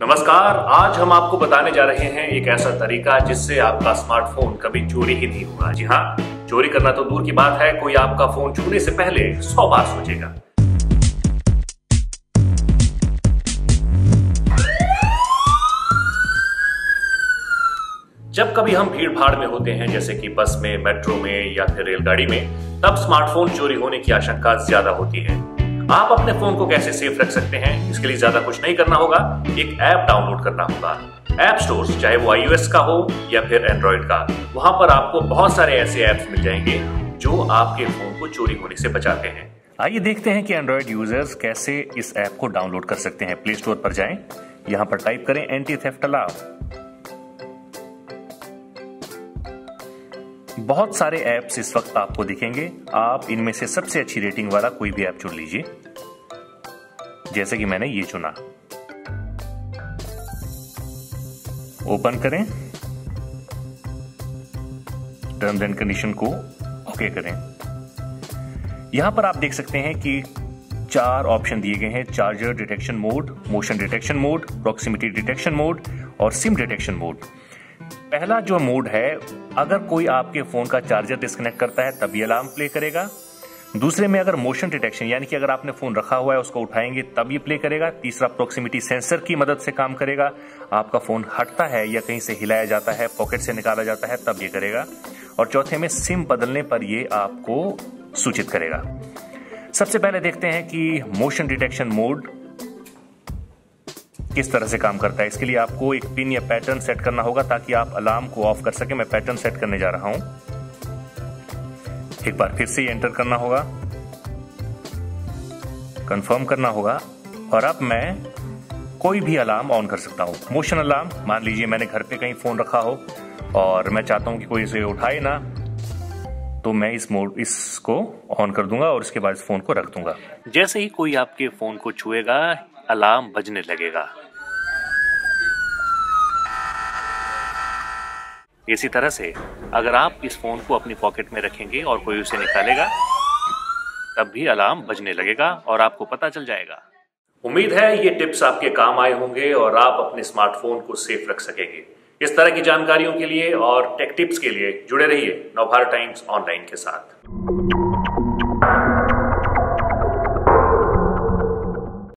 नमस्कार, आज हम आपको बताने जा रहे हैं एक ऐसा तरीका जिससे आपका स्मार्टफ़ोन कभी चोरी ही नहीं होगा। जी हाँ चोरी करना तो दूर की बात है, कोई आपका फ़ोन छूने से पहले सौ बार सोचेगा। जब कभी हम भीड़ भाड़ में होते हैं, जैसे कि बस में, मेट्रो में या फिर रेलगाड़ी में, तब स्मार्टफ़ोन चोरी होने की आशंका ज़्यादा होती है। आप अपने फ़ोन को कैसे सेफ़ रख सकते हैं, इसके लिए ज़्यादा कुछ नहीं करना होगा। एक ऐप डाउनलोड करना होगा। ऐप स्टोर चाहे वो आईओएस का हो या फिर एंड्रॉइड का, वहाँ पर आपको बहुत सारे ऐसे ऐप्स मिल जाएँगे, जो आपके फ़ोन को चोरी होने से बचाते हैं। आइए देखते हैं कि एंड्रॉइड यूज़र्स कैसे इस ऐप को डाउनलोड कर सकते हैं। प्ले स्टोर पर जाएँ। यहाँ पर टाइप करें एंटी थेफ्ट अलाव बहुत सारे ऐप्स इस वक्त आपको दिखेंगे। आप इनमें से सबसे अच्छी रेटिंग वाला कोई भी ऐप चुन लीजिए। जैसे कि मैंने ये चुना। ओपन करें। टर्म्स एंड कंडीशन को ओके करें। यहाँ पर आप देख सकते हैं कि चार ऑप्शन दिए गए हैं। Charger detection mode motion detection mode proximity detection mode और सिम डिटेक्शन मोड पहला जो मोड है, अगर कोई आपके फ़ोन का चार्जर डिस्कनेक्ट करता है, तभी अलार्म प्ले करेगा। दूसरे में अगर मोशन डिटेक्शन यानी कि अगर आपने फ़ोन रखा हुआ है, उसको उठाएँगे तब ये प्ले करेगा। तीसरा प्रोक्सिमिटी सेंसर की मदद से काम करेगा। आपका फ़ोन हटता है या कहीं से हिलाया जाता है पॉकेट से निकाला जाता है, तब ये करेगा। और चौथे में सिम बदलने पर ये आपको सूचित करेगा। सबसे पहले देखते हैं कि मोशन डिटेक्शन मोड किस तरह से काम करता है। इसके लिए आपको एक पिन या पैटर्न सेट करना होगा ताकि आप अलार्म को ऑफ़ कर सके। मैं पैटर्न सेट करने जा रहा हूँ। एक बार फिर से एंटर करना होगा। कंफर्म करना होगा। और अब मैं कोई भी अलार्म ऑन कर सकता हूँ। मोशन अलार्म, मान लीजिए मैंने घर पे कहीं फ़ोन रखा हो और मैं चाहता हूँ कि कोई इसे उठाए ना तो मैं इस मोड, इसको ऑन कर दूँगा और इसके बाद इस फ़ोन को रख दूँगा। जैसे ही कोई आपके फ़ोन को छुएगा, अलार्म बजने लगेगा। इसी तरह से अगर आप इस फ़ोन को अपनी पॉकेट में रखेंगे और कोई उसे निकालेगा, तब भी अलार्म बजने लगेगा और आपको पता चल जाएगा। उम्मीद है ये टिप्स आपके काम आए होंगे और आप अपने स्मार्टफ़ोन को सेफ़ रख सकेंगे। इस तरह की जानकारियों के लिए और टेक टिप्स के लिए जुड़े रहिए नवभारत टाइम्स ऑनलाइन के साथ।